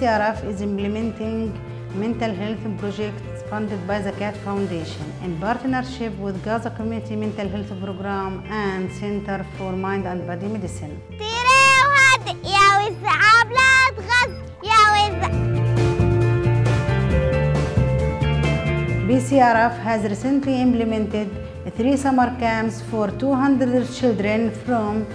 CRF is implementing mental health projects funded by the CAT Foundation in partnership with Gaza Community Mental Health Program and Center for Mind and Body Medicine. BCRF has recently implemented three summer camps for 200 children from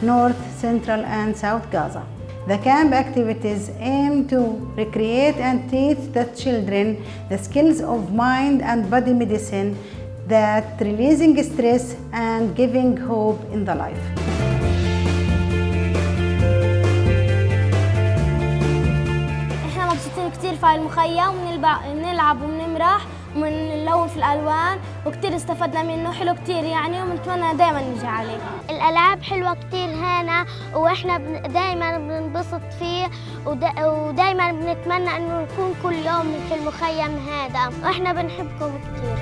North, Central and South Gaza. The camp activities aim to recreate and teach the children the skills of mind and body medicine that releasing stress and giving hope in the life. إحنا مبسوطين كتير في المخيم وبنلعب وبنمرح وبنلون في الألوان وكتير استفدنا منه حلو كتير يعني وبنتمنى دائما نيجي عليه الألعاب حلوة كتير هنا وإحنا بن- دايما بننبسط ودا- ودايما بنتمنى إنه نكون كل يوم في المخيم هذا. وإحنا بنحبكم كتير.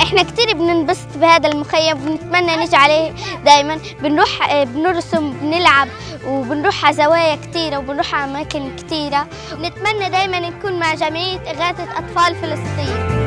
إحنا كتير بننبسط بهذا المخيم بنتمنى نيجي عليه دايما. بنروح بنرسم بنلعب وبنروح على زوايا كتيرة وبنروح على أماكن كتيرة. نتمنى دايما نكون مع جمعية إغاثة أطفال فلسطين.